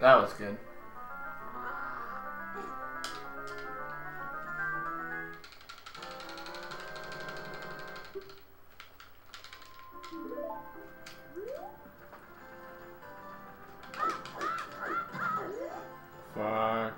That was good. Fuck.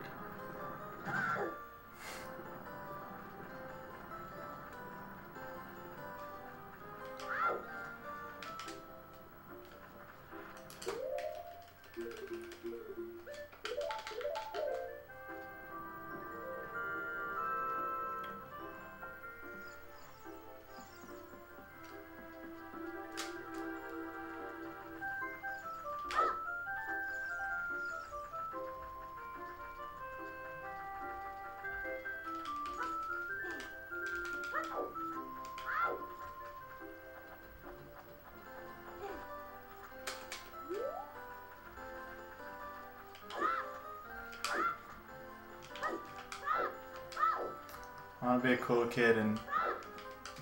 I want to be a cool kid and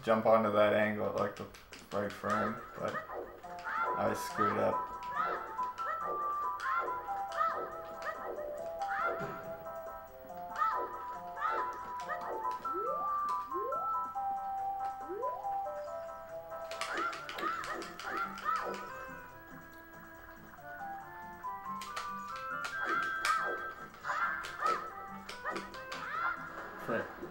jump onto that angle at like the right frame, but I screwed up. Frick.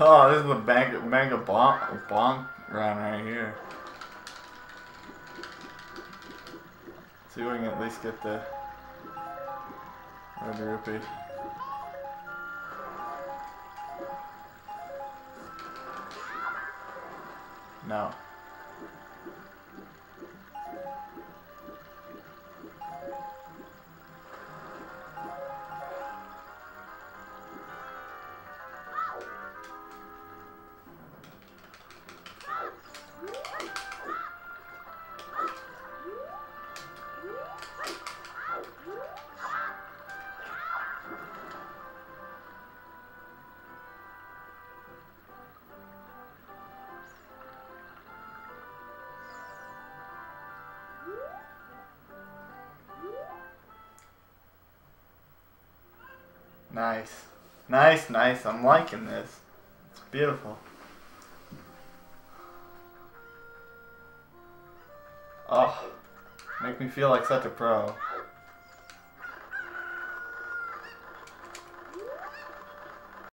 Oh, this is the mega, mega bonk, bonk run right here. See if we can at least get the rupee. No. Nice. Nice, nice. I'm liking this. It's beautiful. Oh, make me feel like such a pro.